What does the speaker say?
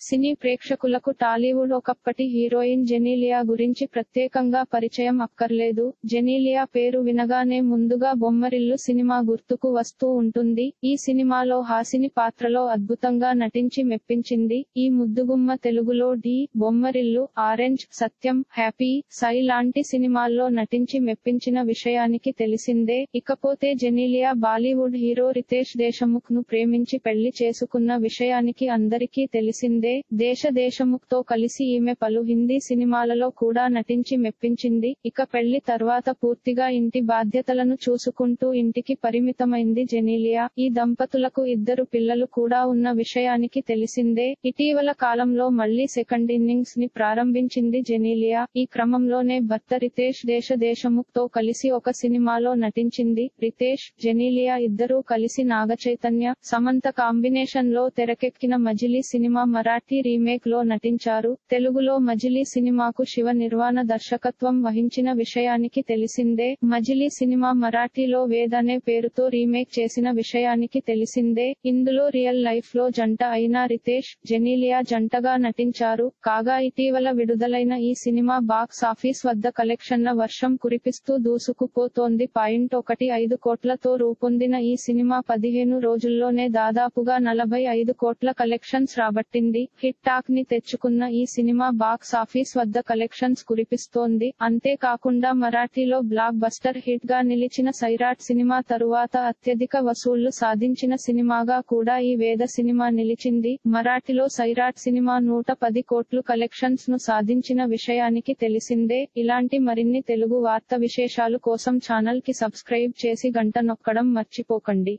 సినీ ప్రేక్షకులకు టాలీవుడ్ ఒకప్పటి హీరోయిన్ జెనీలియా గురించి ప్రత్యేకంగా పరిచయం అక్కర్లేదు. జెనీలియా పేరు వినగానే ముందుగా బొమ్మరిల్లు సినిమా గుర్తుకు వస్తూ ఉంటుంది. ఈ సినిమాలో హాసిని పాత్రలో అద్భుతంగా నటించి మెప్పించింది. ఈ ముద్దుగుమ్మ తెలుగులో D. Bommarillu orange Satyam happy Sye లాంటి సినిమాల్లో నటించి మెప్పించిన విషయానికి తెలిసిందే. ఇకపోతే జెనీలియా బాలీవుడ్ హీరో రితేష్ దేశముఖ్ను ప్రేమించి పెళ్ళి చేసుకున్న విషయానికి అందరికీ తెలిసిందే. దేశ దేశముఖ్తో కలిసి ఈమె పలు హిందీ సినిమాలలో కూడా నటించి మెప్పించింది. ఇక పెళ్ళి తర్వాత పూర్తిగా ఇంటి బాధ్యతలను చూసుకుంటూ ఇంటికి పరిమితమైంది జెనీలియా. ఈ దంపతులకు ఇద్దరు పిల్లలు కూడా ఉన్న విషయానికి తెలిసిందే. ఇటీవల కాలంలో మళ్ళీ సెకండ్ ఇన్నింగ్స్ని ప్రారంభించింది జెనీలియా. ఈ క్రమంలోనే భర్త రితేష్ దేశ దేశముఖ్తో కలిసి ఒక సినిమాలో నటించింది. రితేష్ జెనీలియా ఇద్దరూ కలిసి నాగచైతన్య సమంత కాంబినేషన్లో తెరకెక్కిన మజిలీ సినిమా మరాఠీ రీమేక్లో నటించారు. తెలుగులో మజిలీ సినిమాకు శివ నిర్వాణ దర్శకత్వం వహించిన విషయానికి తెలిసిందే. మజిలీ సినిమా మరాఠీలో వేద్ అనే పేరుతో రీమేక్ చేసిన విషయానికి తెలిసిందే. ఇందులో రియల్ లైఫ్లో జంట అయిన రితేష్ జెనీలియా జంటగా నటించారు. కాగా ఇటీవల విడుదలైన ఈ సినిమా బాక్స్ ఆఫీస్ వద్ద కలెక్షన్ల వర్షం కురిపిస్తూ దూసుకుపోతోంది. పాయింట్ ఒకటి ఐదు కోట్లతో రూపొందిన ఈ సినిమా పదిహేను రోజుల్లోనే దాదాపుగా నలభై ఐదు కోట్ల కలెక్షన్స్ రాబట్టింది. హిట్ టాక్ని తెచ్చుకున్న ఈ సినిమా బాక్స్ ఆఫీస్ వద్ద కలెక్షన్స్ కురిపిస్తోంది. అంతేకాకుండా మరాఠీలో బ్లాక్ బస్టర్ హిట్గా నిలిచిన సైరాట్ సినిమా తరువాత అత్యధిక వసూళ్ళు సాధించిన సినిమాగా కూడా ఈ వేద సినిమా నిలిచింది. మరాఠీలో సైరాట్ సినిమా నూట పది కోట్లు కలెక్షన్స్ను సాధించిన విషయానికి తెలిసిందే. ఇలాంటి మరిన్ని తెలుగు వార్త విశేషాలు కోసం ఛానల్కి సబ్స్క్రైబ్ చేసి గంట నొక్కడం మర్చిపోకండి.